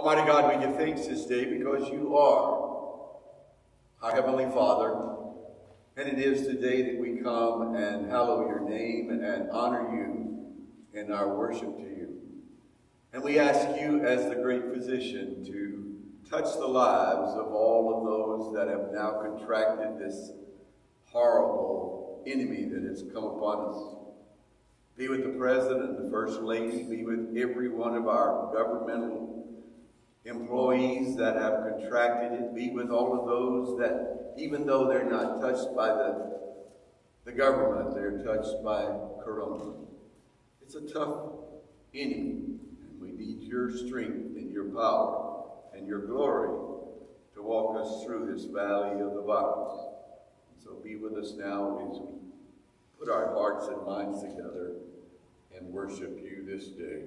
Almighty God, we give thanks this day because you are our Heavenly Father. And it is today that we come and hallow your name and honor you in our worship to you. And we ask you as the great physician to touch the lives of all of those that have now contracted this horrible enemy that has come upon us. Be with the President and the First Lady. Be with every one of our governmental employees that have contracted it, be with all of those that, even though they're not touched by the, the government, they're touched by corona. It's a tough enemy, and we need your strength and your power and your glory to walk us through this valley of the virus. So be with us now as we put our hearts and minds together and worship you this day.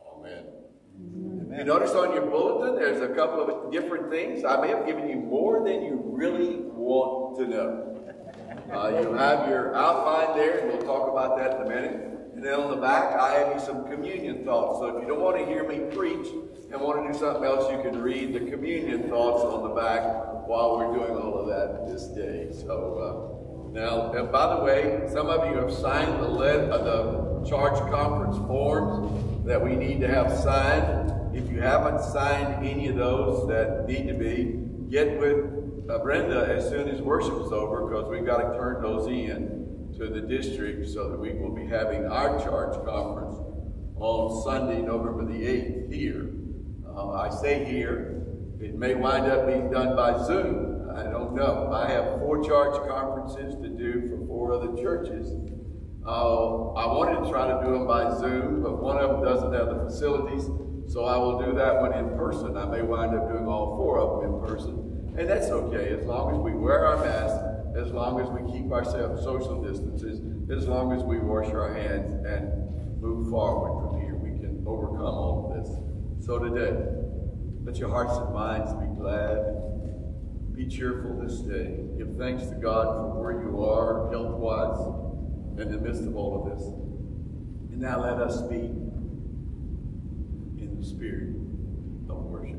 Amen. Amen. You notice on your bulletin there's a couple of different things. I may have given you more than you really want to know. Uh, you have your outline there, and we'll talk about that in a minute. And then on the back, I have you some communion thoughts. So if you don't want to hear me preach and want to do something else, you can read the communion thoughts on the back while we're doing all of that this day. So uh, now, and by the way, some of you have signed the, lead, uh, the charge conference forms that we need to have signed. If you haven't signed any of those that need to be, get with uh, Brenda as soon as worship is over because we've got to turn those in to the district so that we will be having our charge conference on Sunday, November the 8th here. Uh, I say here, it may wind up being done by Zoom. I don't know. I have four charge conferences to do for four other churches. Uh, I wanted to try to do them by Zoom, but one of them doesn't have the facilities, so I will do that one in person. I may wind up doing all four of them in person, and that's okay as long as we wear our masks, as long as we keep ourselves social distances, as long as we wash our hands and move forward from here. We can overcome all of this. So today, let your hearts and minds be glad. Be cheerful this day. Give thanks to God for where you are health-wise in the midst of all of this. And now let us be in the spirit of worship.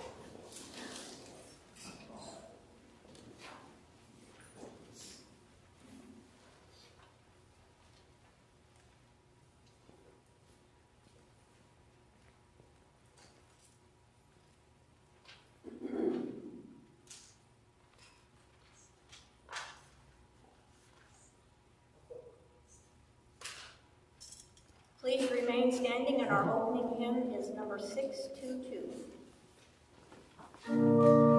standing and our opening hymn is number 622.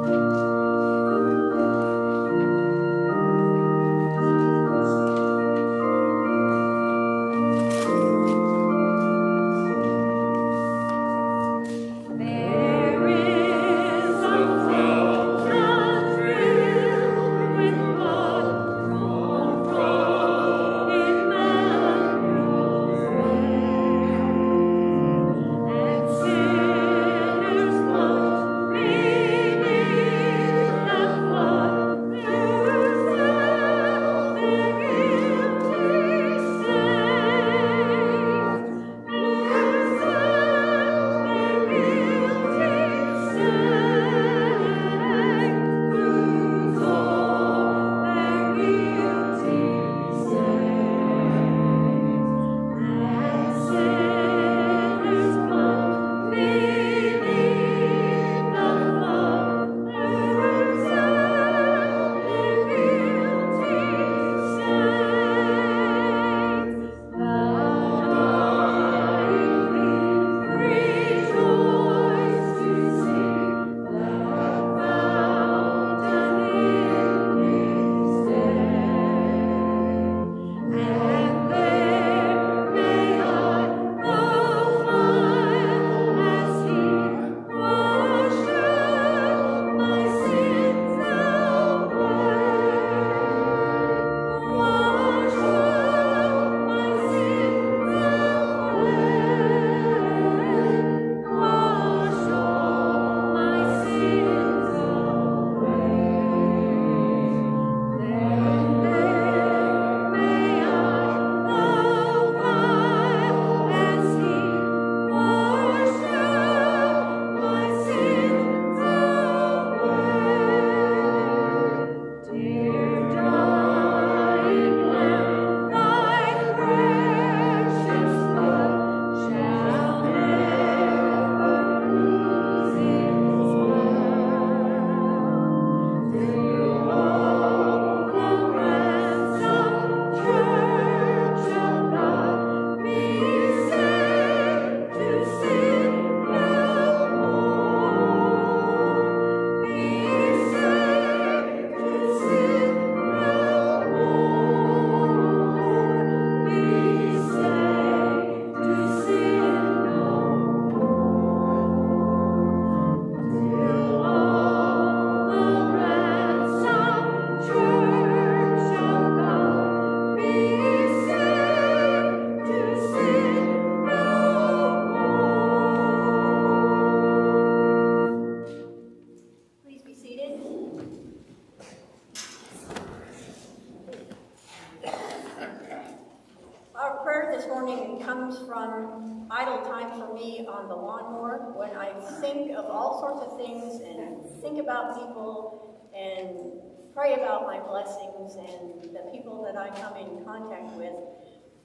comes from idle time for me on the lawnmower when I think of all sorts of things and think about people and pray about my blessings and the people that I come in contact with.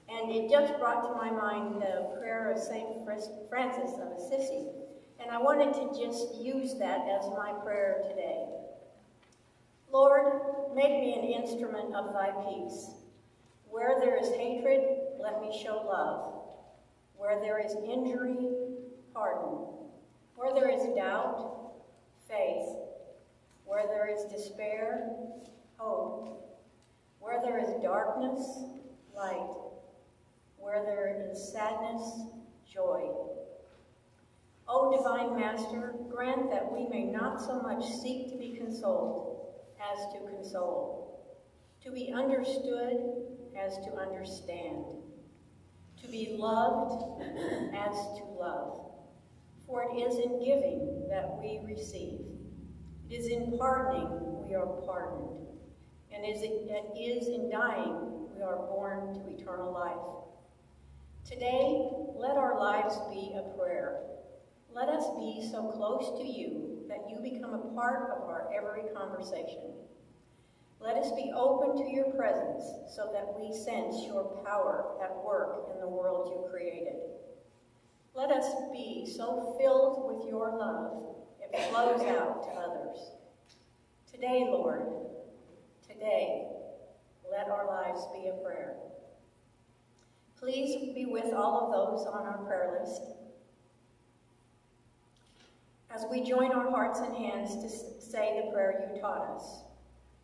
And it just brought to my mind the prayer of St. Francis of Assisi. And I wanted to just use that as my prayer today. Lord, make me an instrument of thy peace. Where there is hatred, let me show love. Where there is injury, pardon. Where there is doubt, faith. Where there is despair, hope. Where there is darkness, light. Where there is sadness, joy. O divine Master, grant that we may not so much seek to be consoled as to console, to be understood as to understand, to be loved as to love. For it is in giving that we receive. It is in pardoning we are pardoned. And it is in dying we are born to eternal life. Today, let our lives be a prayer. Let us be so close to you that you become a part of our every conversation. Let us be open to your presence so that we sense your power at work in the world you created. Let us be so filled with your love it flows out to others. Today, Lord, today, let our lives be a prayer. Please be with all of those on our prayer list. As we join our hearts and hands to say the prayer you taught us.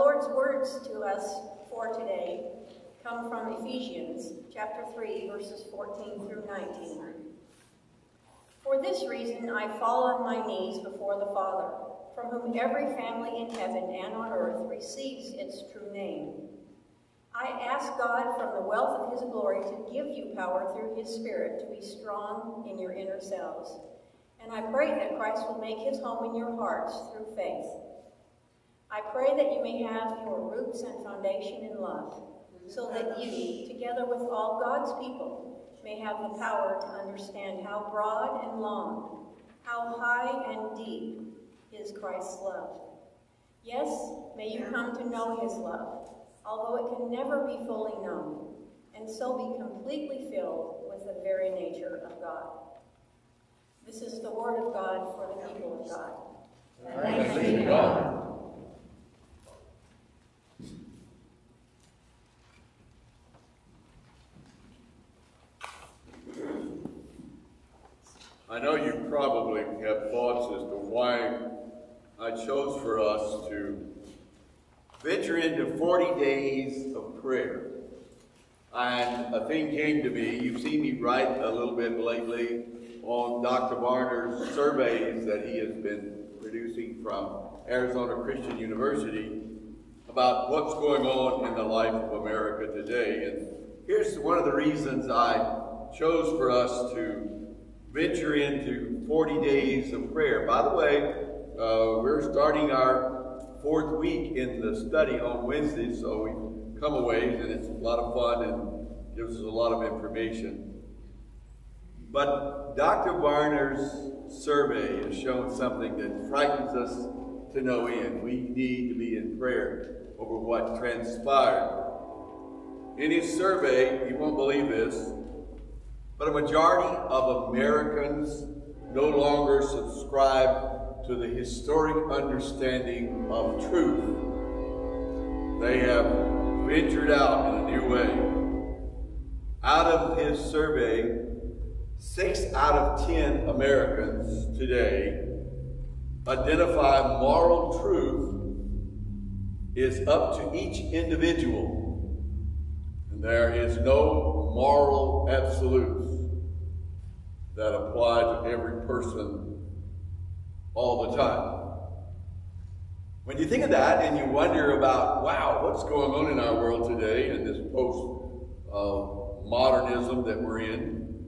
Lord's words to us for today come from Ephesians chapter 3, verses 14 through 19. For this reason I fall on my knees before the Father, from whom every family in heaven and on earth receives its true name. I ask God from the wealth of his glory to give you power through his Spirit to be strong in your inner selves. And I pray that Christ will make his home in your hearts through faith I pray that you may have your roots and foundation in love, so that you, together with all God's people, may have the power to understand how broad and long, how high and deep is Christ's love. Yes, may you come to know his love, although it can never be fully known, and so be completely filled with the very nature of God. This is the word of God for the people of God. Thanks be to God. I know you probably have thoughts as to why I chose for us to venture into 40 days of prayer. And a thing came to me, you've seen me write a little bit lately on Dr. Barna's surveys that he has been producing from Arizona Christian University about what's going on in the life of America today. And here's one of the reasons I chose for us to venture into 40 days of prayer. By the way, uh, we're starting our fourth week in the study on Wednesday, so we come away and it's a lot of fun and gives us a lot of information. But Dr. Barna's survey has shown something that frightens us to no end. We need to be in prayer over what transpired. In his survey, you won't believe this, but a majority of Americans no longer subscribe to the historic understanding of truth. They have ventured out in a new way. Out of his survey, six out of ten Americans today identify moral truth is up to each individual. And there is no moral absolutes that apply to every person all the time. When you think of that and you wonder about, wow, what's going on in our world today in this post uh, modernism that we're in,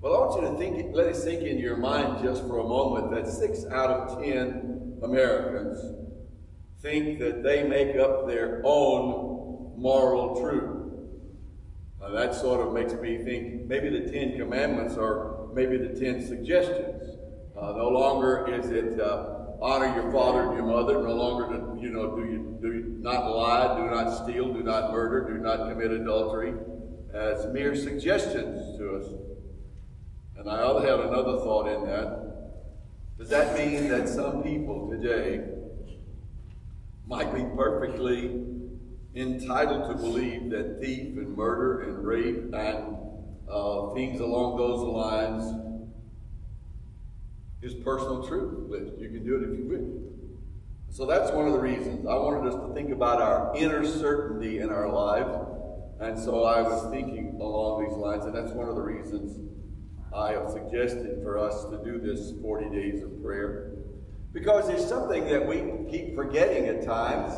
well, I want you to think, let it sink in your mind just for a moment that six out of ten Americans think that they make up their own moral truth. Now, that sort of makes me think maybe the Ten Commandments are maybe the Ten Suggestions. Uh, no longer is it uh, honor your father and your mother. No longer, do, you know, do you do you not lie, do not steal, do not murder, do not commit adultery, as mere suggestions to us. And I have another thought in that. Does that mean that some people today might be perfectly entitled to believe that thief and murder and rape and uh, things along those lines is personal truth. You can do it if you wish. So that's one of the reasons. I wanted us to think about our inner certainty in our life. And so I was thinking along these lines, and that's one of the reasons I have suggested for us to do this 40 days of prayer. Because there's something that we keep forgetting at times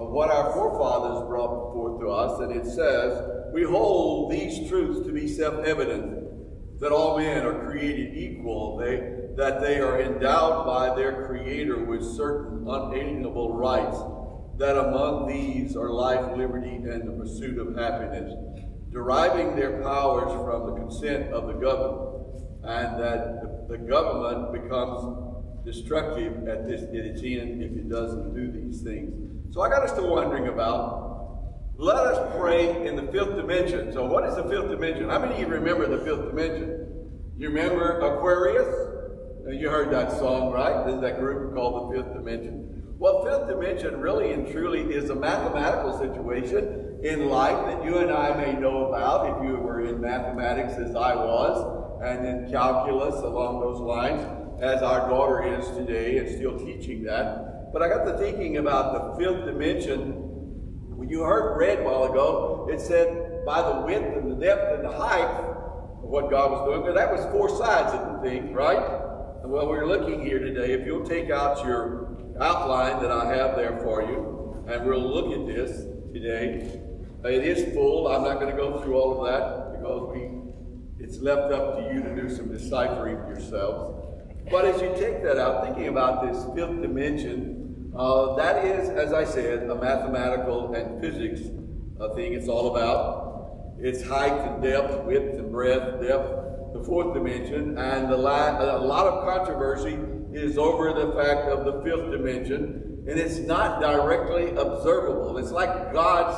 of what our forefathers brought forth to us, and it says, We hold these truths to be self evident that all men are created equal, they, that they are endowed by their Creator with certain unalienable rights, that among these are life, liberty, and the pursuit of happiness deriving their powers from the consent of the government, and that the government becomes destructive at this at its end if it doesn't do these things. So I got us to wondering about let us pray in the fifth dimension. So what is the fifth dimension? How many of you remember the fifth dimension? You remember Aquarius? You heard that song, right? There's that group called the fifth dimension. Well, fifth dimension really and truly is a mathematical situation in life that you and I may know about if you were in mathematics as I was, and in calculus along those lines, as our daughter is today and still teaching that. But I got to thinking about the fifth dimension. When you heard read a while ago, it said by the width and the depth and the height of what God was doing, that was four sides of the thing, right? Well, we're looking here today. If you'll take out your outline that I have there for you, and we'll look at this today. It is full. I'm not going to go through all of that because we, it's left up to you to do some deciphering yourselves. But as you take that out, thinking about this fifth dimension, uh, that is, as I said, a mathematical and physics uh, thing it's all about. It's height and depth, width and breadth, depth, the fourth dimension, and a lot of controversy is over the fact of the fifth dimension, and it's not directly observable. It's like God's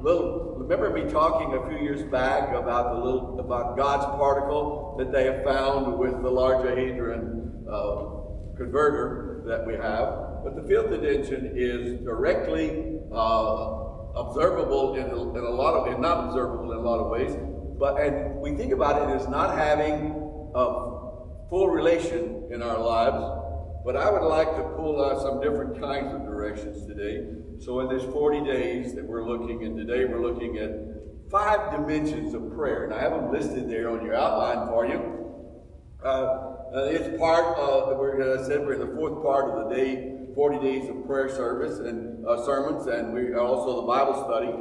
little remember me talking a few years back about the little about God's particle that they have found with the Large Hadron uh, converter that we have. But the fifth dimension is directly uh, observable in a, in a lot of, and not observable in a lot of ways. But and we think about it as not having a full relation in our lives. But I would like to pull out some different kinds of directions today. So in this 40 days that we're looking and today, we're looking at five dimensions of prayer. And I have them listed there on your outline for you. Uh, uh, it's part of, we're, I said, we're in the fourth part of the day, 40 days of prayer service and uh, sermons, and we also the Bible study.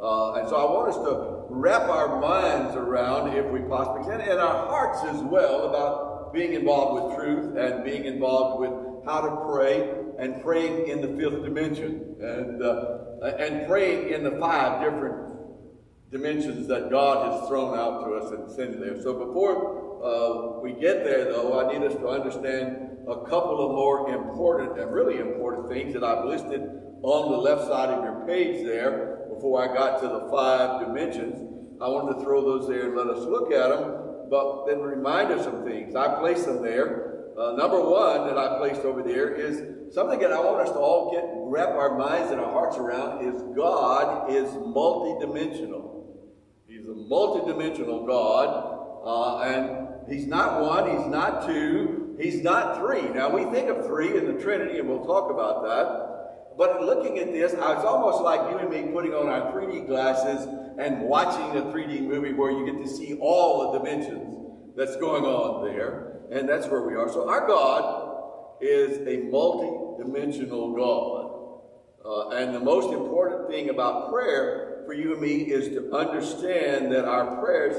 Uh, and so I want us to wrap our minds around, if we possibly can, and our hearts as well, about being involved with truth and being involved with how to pray and praying in the fifth dimension and, uh, and praying in the five different dimensions that God has thrown out to us and sent there. So before uh, we get there, though, I need us to understand a couple of more important and really important things that I've listed on the left side of your page there before I got to the five dimensions. I wanted to throw those there and let us look at them, but then remind us of things. I placed them there. Uh, number one that I placed over there is something that I want us to all get wrap our minds and our hearts around is God is multidimensional. Multidimensional God, uh, and He's not one, He's not two, He's not three. Now we think of three in the Trinity, and we'll talk about that. But looking at this, it's almost like you and me putting on our 3D glasses and watching a 3D movie where you get to see all the dimensions that's going on there. And that's where we are. So our God is a multi-dimensional God. Uh, and the most important thing about prayer for you and me is to understand that our prayers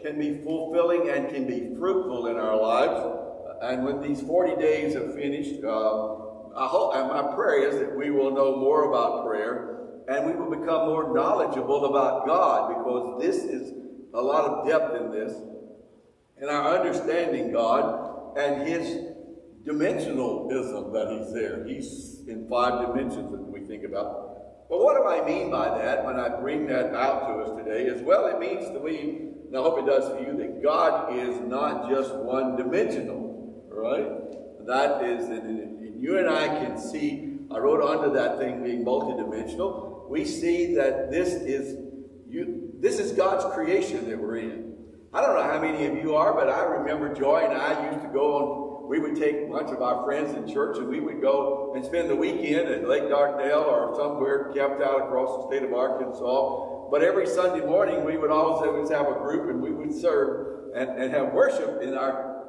can be fulfilling and can be fruitful in our lives. And when these 40 days are finished, uh, I hope, and my prayer is that we will know more about prayer and we will become more knowledgeable about God because this is a lot of depth in this. And our understanding God and his dimensionalism that he's there. He's in five dimensions that we think about. But what do I mean by that when I bring that out to us today? As well, it means to me, and I hope it does for you, that God is not just one dimensional, right? That is, and you and I can see, I wrote onto that thing being multidimensional. We see that this is you. This is God's creation that we're in. I don't know how many of you are, but I remember Joy and I used to go on we would take a bunch of our friends in church and we would go and spend the weekend at Lake Dardanelle or somewhere camped out across the state of Arkansas. But every Sunday morning we would always have a group and we would serve and, and have worship in our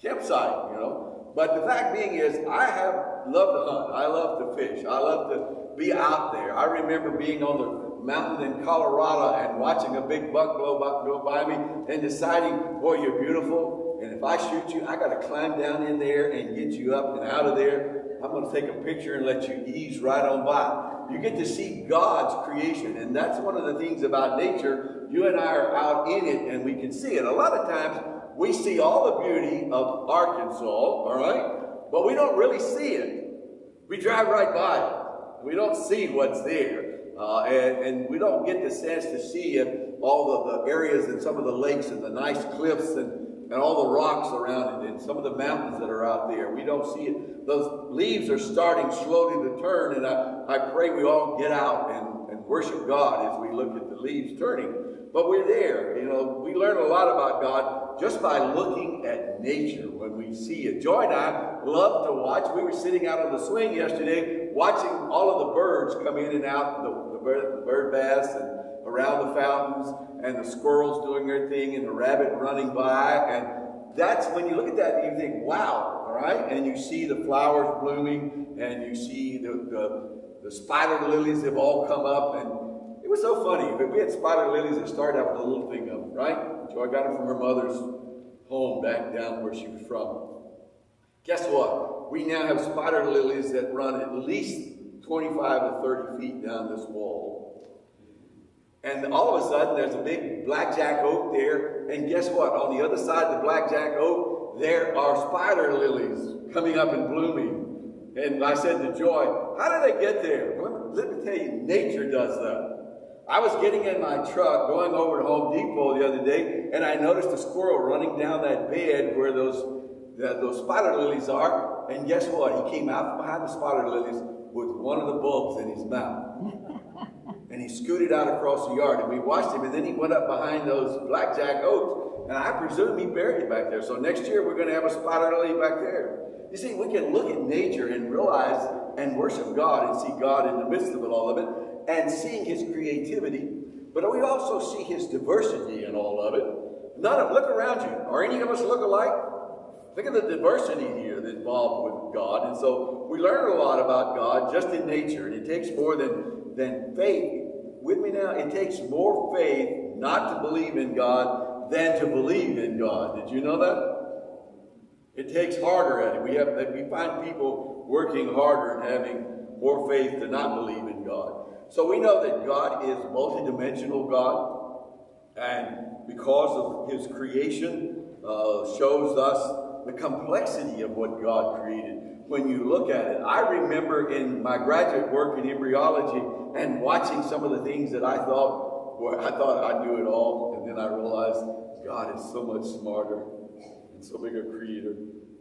campsite, you know. But the fact being is, I have loved to hunt. I love to fish. I love to be out there. I remember being on the mountain in Colorado and watching a big buck blow by, go by me and deciding, boy, you're beautiful. And if I shoot you, I got to climb down in there and get you up and out of there. I'm going to take a picture and let you ease right on by. You get to see God's creation. And that's one of the things about nature. You and I are out in it and we can see it. A lot of times we see all the beauty of Arkansas, all right? But we don't really see it. We drive right by it. We don't see what's there. Uh, and, and, we don't get the sense to see it, all the, the areas and some of the lakes and the nice cliffs and and all the rocks around it and some of the mountains that are out there. We don't see it. Those leaves are starting slowly to turn, and I, I pray we all get out and, and worship God as we look at the leaves turning. But we're there. You know, we learn a lot about God just by looking at nature when we see it. Joy and I love to watch. We were sitting out on the swing yesterday watching all of the birds come in and out, the, the, bird, the bird baths and around the fountains and the squirrels doing their thing and the rabbit running by. And that's when you look at that, and you think, wow, all right? And you see the flowers blooming and you see the, the, the spider lilies have all come up. And it was so funny. But we had spider lilies that started out with a little thing of them, right? I got them from her mother's home back down where she was from. Guess what? We now have spider lilies that run at least 25 to 30 feet down this wall. And all of a sudden, there's a big blackjack oak there. And guess what? On the other side of the blackjack oak, there are spider lilies coming up and blooming. And I said to Joy, how did they get there? Well, let me tell you, nature does that. I was getting in my truck going over to Home Depot the other day, and I noticed a squirrel running down that bed where those, those spider lilies are. And guess what? He came out from behind the spider lilies with one of the bulbs in his mouth and he scooted out across the yard. And we watched him, and then he went up behind those blackjack oaks. And I presume he buried it back there. So next year we're going to have a spider lily back there. You see, we can look at nature and realize and worship God and see God in the midst of it, all of it, and seeing his creativity. But we also see his diversity in all of it. None of look around you. Are any of us look alike? Think of the diversity here that's involved with God. And so we learn a lot about God just in nature. And it takes more than, than faith with me now? It takes more faith not to believe in God than to believe in God. Did you know that? It takes harder at it. We have we find people working harder and having more faith to not believe in God. So we know that God is multidimensional God, and because of His creation, uh, shows us the complexity of what God created. When you look at it, I remember in my graduate work in embryology, and watching some of the things that I thought, boy, I thought I knew it all, and then I realized God is so much smarter and so big a creator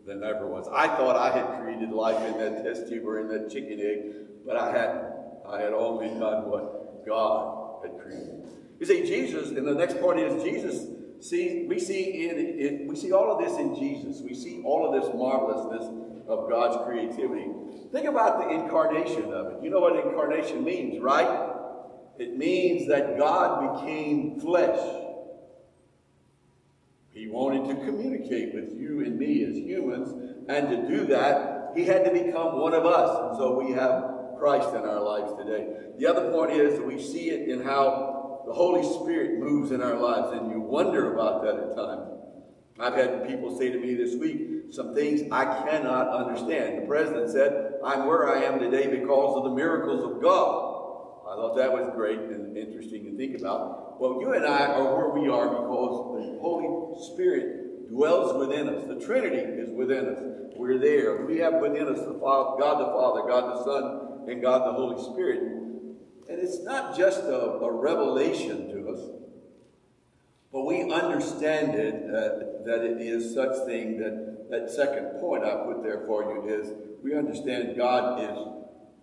than ever was. I thought I had created life in that test tube or in that chicken egg, but I hadn't. I had only done what God had created. You see, Jesus, and the next part is Jesus. See, we see in it, we see all of this in Jesus. We see all of this marvelousness of God's creativity. Think about the incarnation of it. You know what incarnation means, right? It means that God became flesh. He wanted to communicate with you and me as humans, and to do that, he had to become one of us. And so we have Christ in our lives today. The other point is that we see it in how the Holy Spirit moves in our lives, and you wonder about that at times. I've had people say to me this week some things I cannot understand. The president said, I'm where I am today because of the miracles of God. I thought that was great and interesting to think about. Well, you and I are where we are because the Holy Spirit dwells within us. The Trinity is within us. We're there. We have within us the Father, God the Father, God the Son, and God the Holy Spirit. And it's not just a, a revelation but we understand it, uh, that it is such thing that that second point I put there for you is we understand God is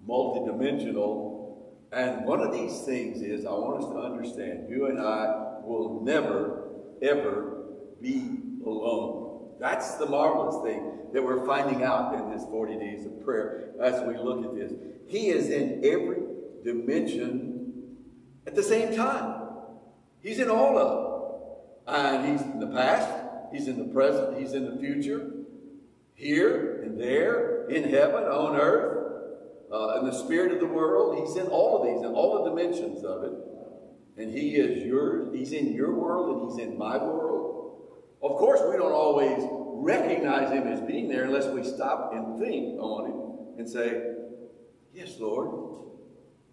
multidimensional. And one of these things is I want us to understand you and I will never, ever be alone. That's the marvelous thing that we're finding out in this 40 days of prayer as we look at this. He is in every dimension at the same time. He's in all of them. And he's in the past, he's in the present, he's in the future, here and there, in heaven, on earth, uh, in the spirit of the world. He's in all of these, in all the dimensions of it. And he is yours, he's in your world and he's in my world. Of course, we don't always recognize him as being there unless we stop and think on him and say, Yes, Lord,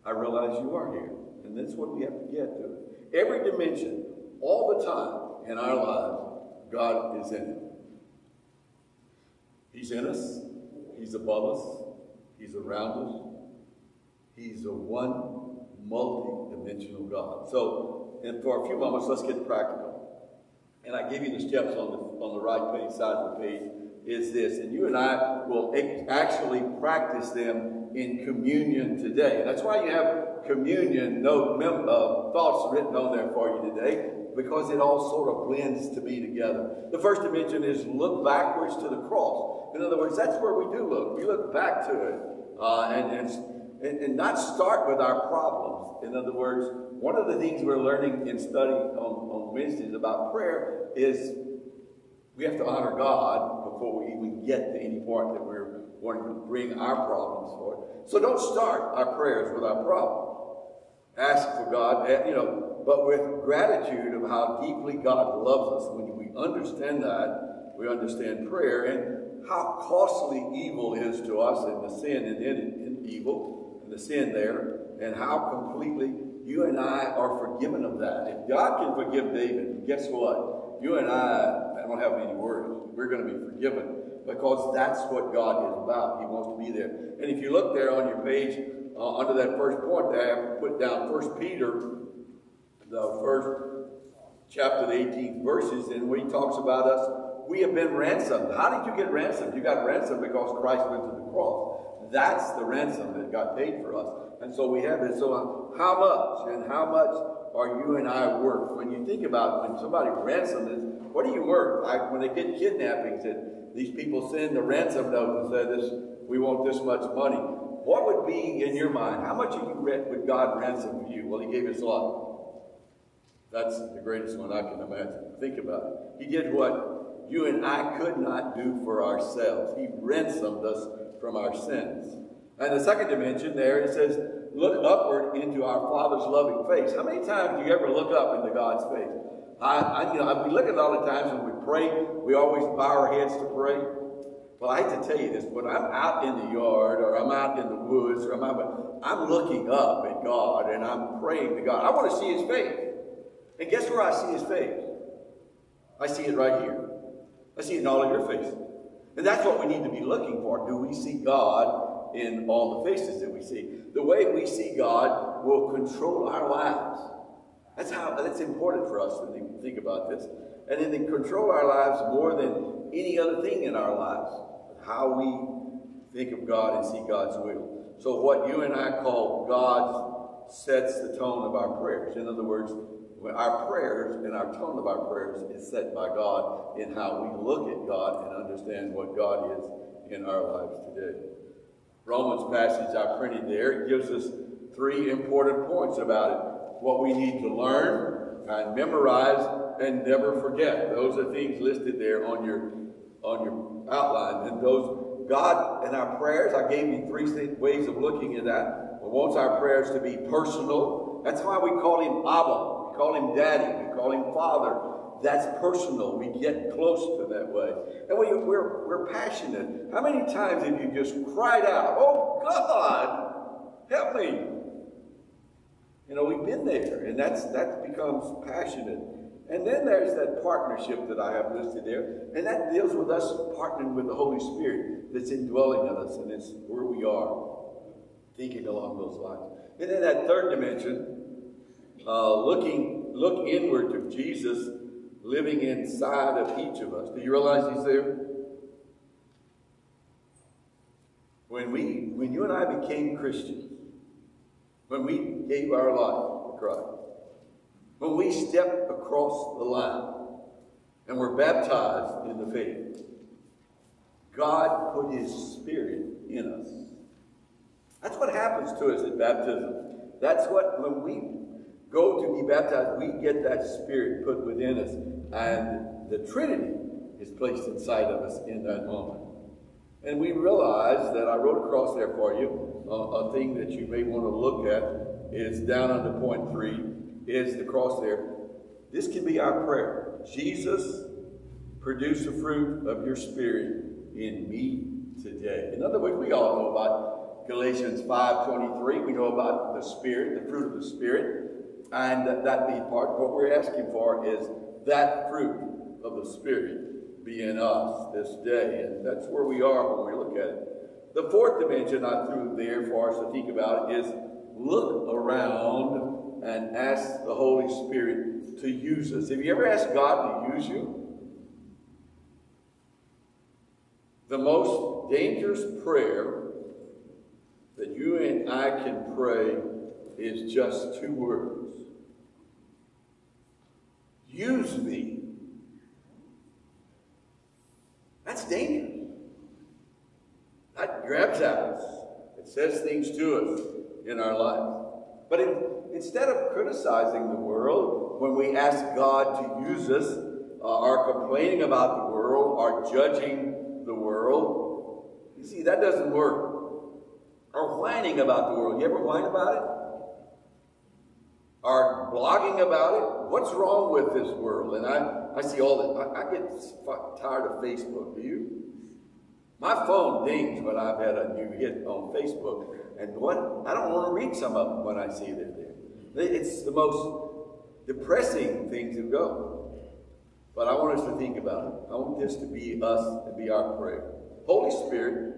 I realize you are here. And that's what we have to get to. Every dimension all the time in our lives, God is in it. He's in us. He's above us. He's around us. He's a one multi-dimensional God. So, and for a few moments, let's get practical. And I gave you the steps on the, on the right side of the page is this. And you and I will actually practice them in communion today. That's why you have communion note uh, thoughts written on there for you today because it all sort of blends to be together. The first dimension is look backwards to the cross. In other words, that's where we do look. We look back to it uh, and, and, and not start with our problems. In other words, one of the things we're learning in study on, on Wednesdays about prayer is we have to honor God before we even get to any part that we're wanting to bring our problems forward. So don't start our prayers with our problems. Ask for God, eh, you know, but with gratitude of how deeply God loves us. When we understand that, we understand prayer and how costly evil is to us and the sin and in, in evil and the sin there, and how completely you and I are forgiven of that. If God can forgive David, guess what? You and I, I don't have any words. We're going to be forgiven because that's what God is about. He wants to be there. And if you look there on your page, uh, under that first point there, I put down First Peter the first chapter, the 18th verses, and when he talks about us, we have been ransomed. How did you get ransomed? You got ransomed because Christ went to the cross. That's the ransom that got paid for us. And so we have this. So uh, how much and how much are you and I worth? When you think about when somebody ransomed us, what are you worth? Like when they get kidnappings and these people send a ransom note and say this, we want this much money. What would be in your mind? How much you would God ransom you? Well, he gave his life. That's the greatest one I can imagine. Think about it. He did what you and I could not do for ourselves. He ransomed us from our sins. And the second dimension there, it says, look upward into our Father's loving face. How many times do you ever look up into God's face? I, I you know, we look at all the times when we pray, we always bow our heads to pray. Well, I hate to tell you this, but I'm out in the yard or I'm out in the woods or I'm out, I'm looking up at God and I'm praying to God. I want to see His face. And guess where I see his face? I see it right here. I see it in all of your faces. And that's what we need to be looking for. Do we see God in all the faces that we see? The way we see God will control our lives. That's how that's important for us to think about this. And then to control our lives more than any other thing in our lives. How we think of God and see God's will. So what you and I call God sets the tone of our prayers. In other words, our prayers and our tone of our prayers is set by God in how we look at God and understand what God is in our lives today. Romans passage I printed there gives us three important points about it. what we need to learn and memorize and never forget. Those are things listed there on your on your outline. And those God and our prayers, I gave you three ways of looking at that. We wants our prayers to be personal. That's why we call him Abba. Call him Daddy. We call him Father. That's personal. We get close to that way. And we, we're, we're passionate. How many times have you just cried out, Oh God, help me? You know, we've been there, and that's that becomes passionate. And then there's that partnership that I have listed there, and that deals with us partnering with the Holy Spirit that's indwelling in us, and it's where we are, thinking along those lines. And then that third dimension, uh, looking look inward to Jesus living inside of each of us. Do you realize he's there? When we, when you and I became Christians, when we gave our life to Christ, when we stepped across the line and were baptized in the faith, God put his spirit in us. That's what happens to us at baptism. That's what, when we go to be baptized, we get that spirit put within us. And the Trinity is placed inside of us in that moment. And we realize that I wrote across there for you uh, a thing that you may want to look at is down under point three is the cross there. This can be our prayer. Jesus, produce the fruit of your spirit in me today. In other words, we all know about Galatians 5.23. We know about the spirit, the fruit of the spirit. And that be part. What we're asking for is that fruit of the Spirit be in us this day. And that's where we are when we look at it. The fourth dimension I threw there for us to think about is look around and ask the Holy Spirit to use us. Have you ever asked God to use you? The most dangerous prayer that you and I can pray is just two words Use me. That's dangerous. That grabs at us. It says things to us in our life. But in, instead of criticizing the world, when we ask God to use us, uh, or complaining about the world, or judging the world, you see, that doesn't work. Or whining about the world. You ever whine about it? Are blogging about it. What's wrong with this world? And I, I see all that. I, I get tired of Facebook. Do you? My phone dings when I've had a new hit on Facebook. And what? I don't want to read some of them when I see they're there. It's the most depressing thing to go. But I want us to think about it. I want this to be us and be our prayer. Holy Spirit,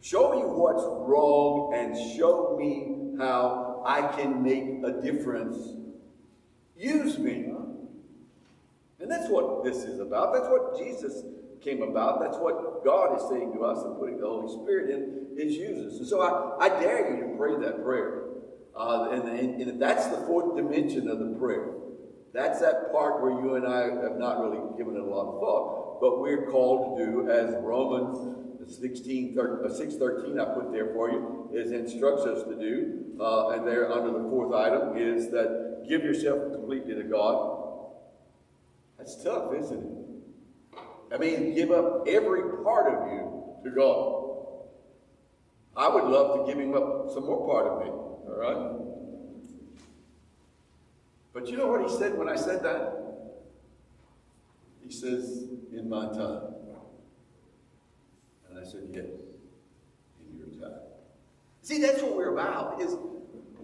show me what's wrong and show me how I can make a difference. Use me. And that's what this is about. That's what Jesus came about. That's what God is saying to us and putting the Holy Spirit in, is use us. And so I, I dare you to pray that prayer. Uh, and, and, and that's the fourth dimension of the prayer. That's that part where you and I have not really given it a lot of thought. But we're called to do as Romans 16, 13, uh, 613 I put there for you is instructs us to do. Uh, and there under the fourth item is that give yourself completely to God. That's tough, isn't it? I mean, give up every part of you to God. I would love to give him up some more part of me, all right? But you know what he said when I said that? He says, in my time. And I said, yes, in your time. See, that's what we're about, is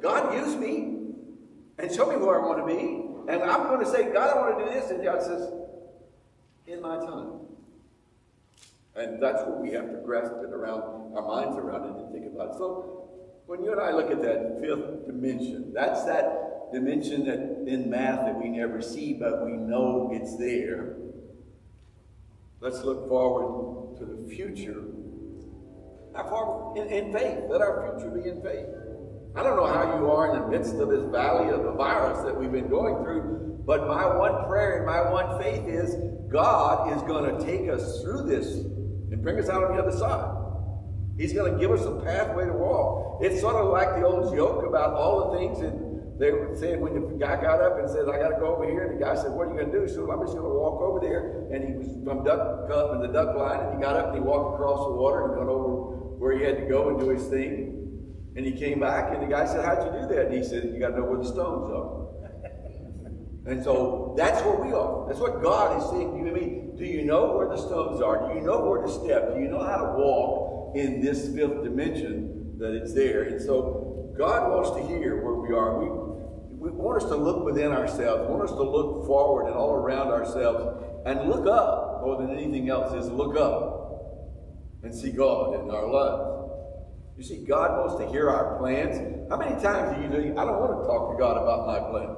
God use me and show me where I want to be. And I'm going to say, God, I want to do this. And God says, in my time. And that's what we have to grasp it around, our minds around it and think about. So when you and I look at that fifth dimension, that's that dimension that in math that we never see, but we know it's there. Let's look forward to the future. Far in, in faith? Let our future be in faith. I don't know how you are in the midst of this valley of the virus that we've been going through, but my one prayer and my one faith is God is going to take us through this and bring us out on the other side. He's going to give us a pathway to walk. It's sort of like the old joke about all the things in they saying when the guy got up and said, I got to go over here, and the guy said, What are you going to do? So I'm just going to walk over there. And he was from duck in the duck line, and he got up and he walked across the water and went over where he had to go and do his thing. And he came back, and the guy said, How'd you do that? And he said, You got to know where the stones are. And so that's where we are. That's what God is saying to and me. Do you know where the stones are? Do you know where to step? Do you know how to walk in this fifth dimension that it's there? And so God wants to hear where we are. We, we want us to look within ourselves, want us to look forward and all around ourselves, and look up more than anything else is look up and see God in our lives. You see, God wants to hear our plans. How many times do you do? I don't want to talk to God about my plans.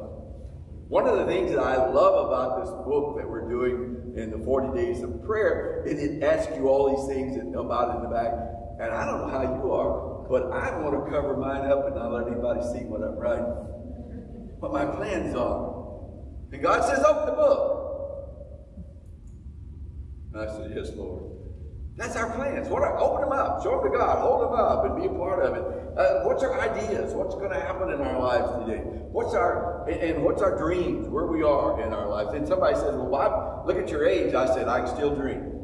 One of the things that I love about this book that we're doing in the 40 days of prayer is it asks you all these things about in the back. And I don't know how you are, but I want to cover mine up and not let anybody see what I'm writing. What my plans are. And God says, open the book. And I said, yes, Lord. That's our plans. What are, open them up. Show them to God. Hold them up and be a part of it. Uh, what's our ideas? What's going to happen in our lives today? What's our and, and, what's our dreams? Where we are in our lives? And somebody says, "Well, why, look at your age." I said, "I can still dream."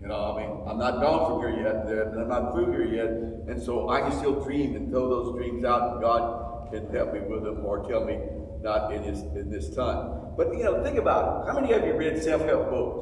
You know, I mean, I'm not gone from here yet. and I'm not through here yet, and so I can still dream and throw those dreams out, and God can help me with them or tell me not in His in this time. But you know, think about it. How many of you read self-help books?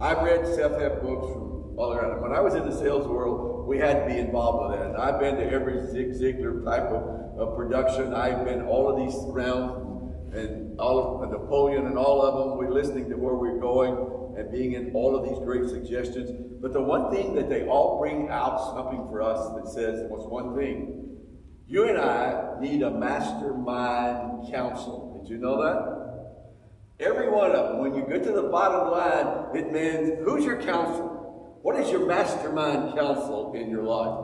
I've read self-help books from all around. When I was in the sales world, we had to be involved with that. And I've been to every Zig Ziglar type of, of production. I've been all of these rounds and all of Napoleon and all of them. We're listening to where we're going and being in all of these great suggestions. But the one thing that they all bring out something for us that says, what's one thing? You and I need a mastermind council. Did you know that? Every one of them. When you get to the bottom line, it means who's your counselor? What is your mastermind counsel in your life?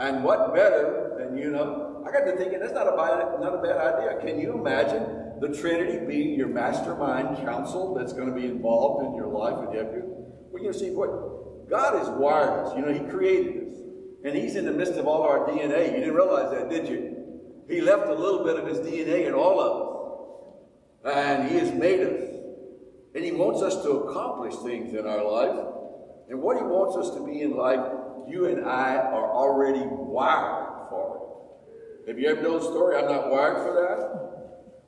And what better than you know? I got to thinking that's not a bad, not a bad idea. Can you imagine the Trinity being your mastermind counsel that's going to be involved in your life and you? Well, you see what God is wired us. You know, He created us, and He's in the midst of all our DNA. You didn't realize that, did you? He left a little bit of His DNA in all of us. And He has made us. And He wants us to accomplish things in our life. And what He wants us to be in life, you and I are already wired for it. Have you ever known the story? I'm not wired for that.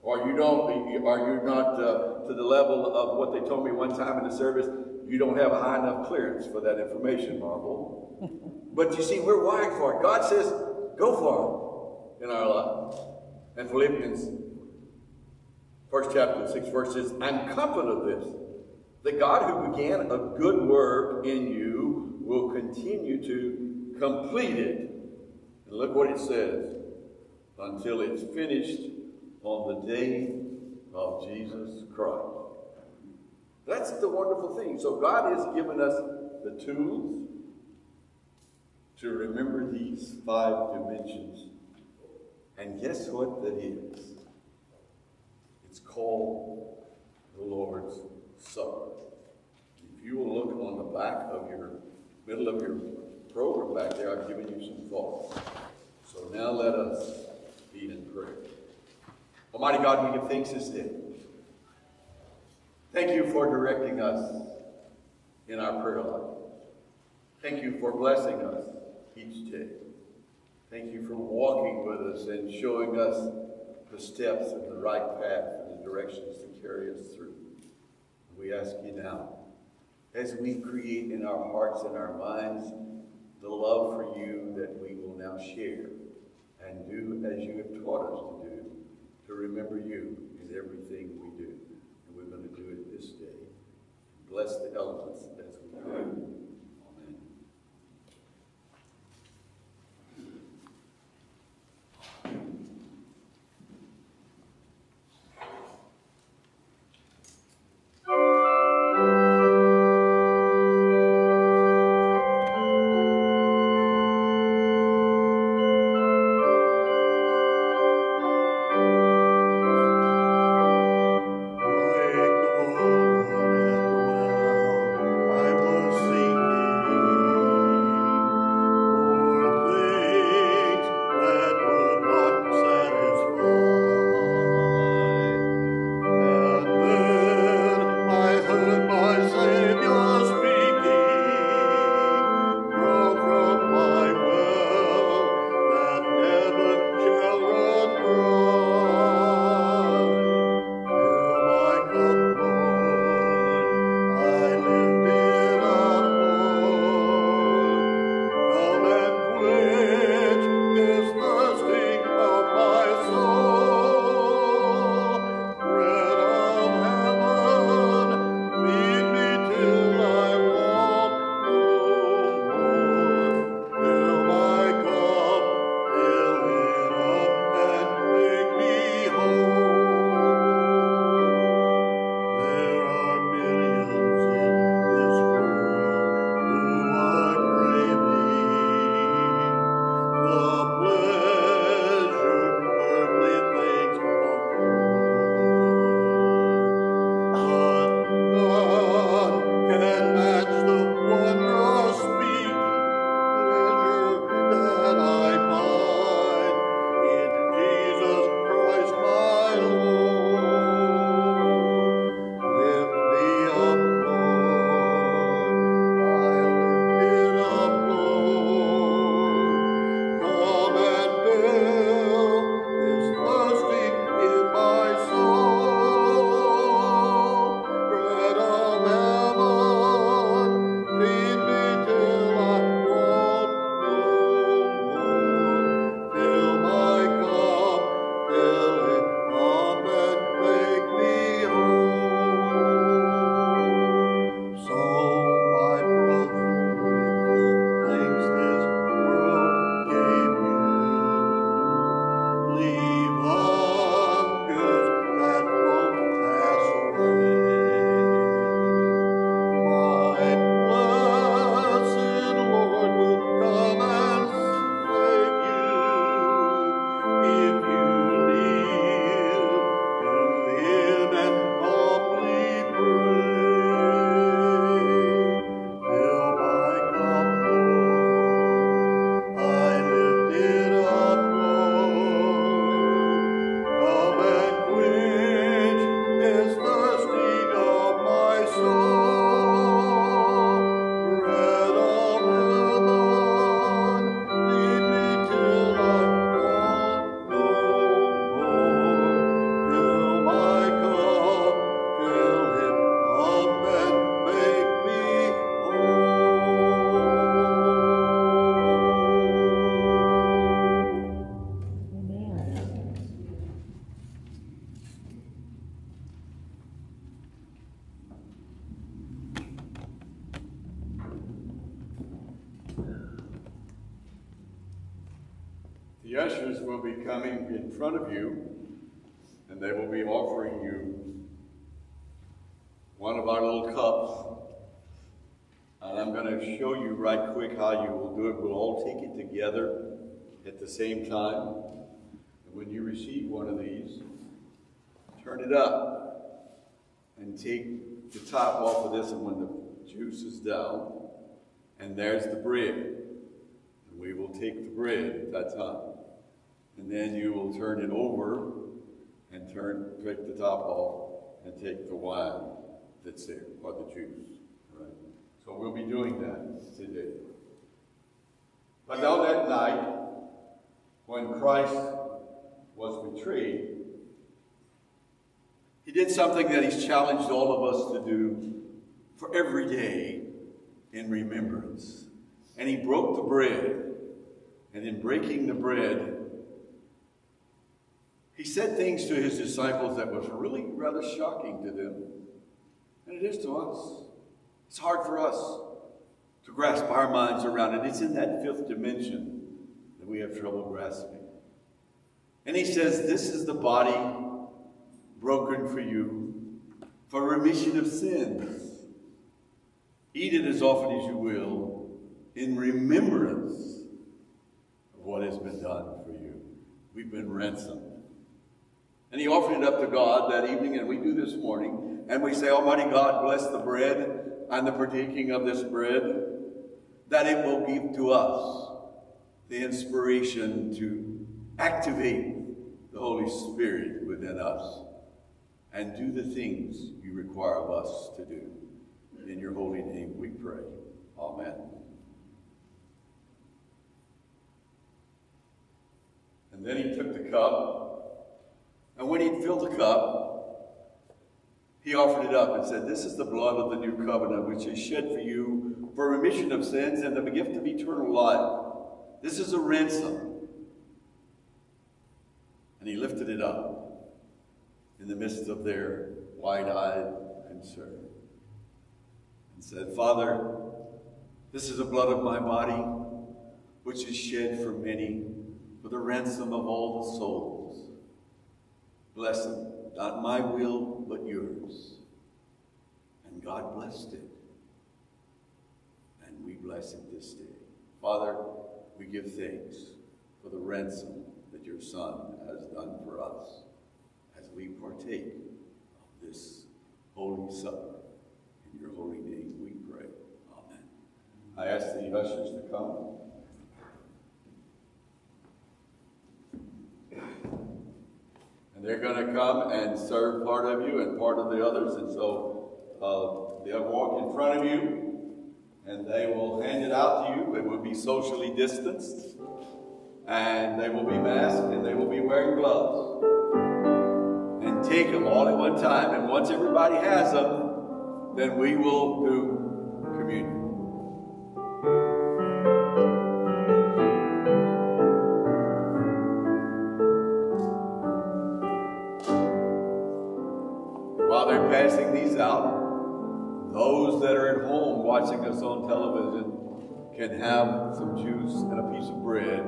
Or you don't, are you not uh, to the level of what they told me one time in the service? You don't have a high enough clearance for that information, Marble. but you see, we're wired for it. God says, go for it in our life. And Philippians first chapter, six verses, I'm confident of this, that God who began a good work in you will continue to complete it. And look what it says, until it's finished on the day of Jesus Christ. That's the wonderful thing. So God has given us the tools to remember these five dimensions. And guess what that is? It's called the Lord's Supper. If you will look on the back of your, middle of your program back there, I've given you some thoughts. So now let us be in prayer. Almighty God, we give thanks this day. Thank you for directing us in our prayer life. Thank you for blessing us each day. Thank you for walking with us and showing us the steps and the right path and the directions to carry us through. We ask you now, as we create in our hearts and our minds the love for you that we will now share and do as you have taught us to do, to remember you in everything we do. And we're going to do it this day. Bless the elements as we pray. The same time. When you receive one of these, turn it up and take the top off of this. And when the juice is down, and there's the bread. And we will take the bread at that time. And then you will turn it over and turn, take the top off and take the wine that's there, or the juice. Right? So we'll be doing that today. But now that night, when Christ was betrayed, he did something that he's challenged all of us to do for every day in remembrance. And he broke the bread. And in breaking the bread, he said things to his disciples that was really rather shocking to them. And it is to us. It's hard for us to grasp our minds around it. It's in that fifth dimension that we have trouble grasping. And he says, This is the body broken for you for remission of sins. Eat it as often as you will in remembrance of what has been done for you. We've been ransomed. And he offered it up to God that evening, and we do this morning. And we say, Almighty God, bless the bread and the partaking of this bread, that it will give to us the inspiration to activate the Holy Spirit within us and do the things you require of us to do. In your holy name we pray. Amen. And then he took the cup, and when he'd filled the cup, he offered it up and said, This is the blood of the new covenant, which is shed for you for remission of sins and the gift of eternal life. This is a ransom. And he lifted it up in the midst of their wide-eyed concern and said, Father, this is the blood of my body, which is shed for many for the ransom of all the souls. Bless them, not my will, but yours. And God blessed it. And we bless it this day. Father, we give thanks for the ransom that your Son has done for us as we partake of this holy supper. In your holy name we pray. Amen. I ask the ushers to come. And they're going to come and serve part of you and part of the others. And so uh, they'll walk in front of you and they will hand it out to you. It will be socially distanced. And they will be masked and they will be wearing gloves. And take them all at one time. And once everybody has them, then we will do on television can have some juice and a piece of bread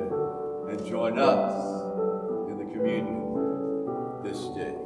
and join us in the communion this day.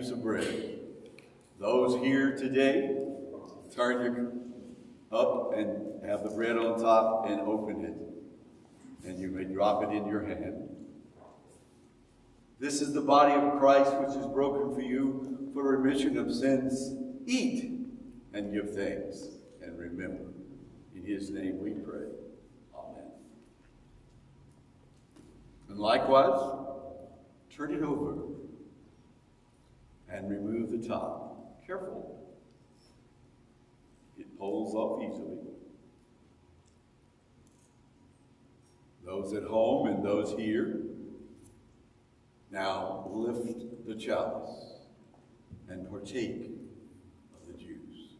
Piece of bread. Those here today, turn your up and have the bread on top and open it. And you may drop it in your hand. This is the body of Christ which is broken for you for remission of sins. Eat and give thanks and remember. In his name we pray. Amen. And likewise, turn it over and remove the top. Careful. It pulls off easily. Those at home and those here, now lift the chalice and partake of the juice.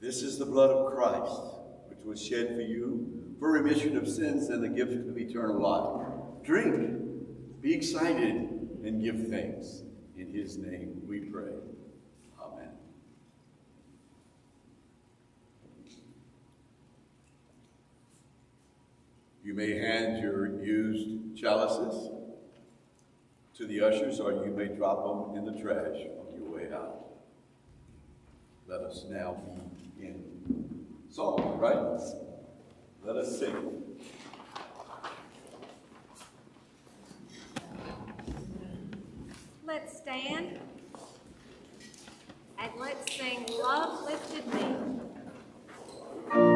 This is the blood of Christ, which was shed for you for remission of sins and the gift of eternal life. Drink, be excited, and give thanks. In his name we pray. Amen. You may hand your used chalices to the ushers, or you may drop them in the trash on your way out. Let us now be in song, right? Let us sing. Let's stand and let's sing Love Lifted Me.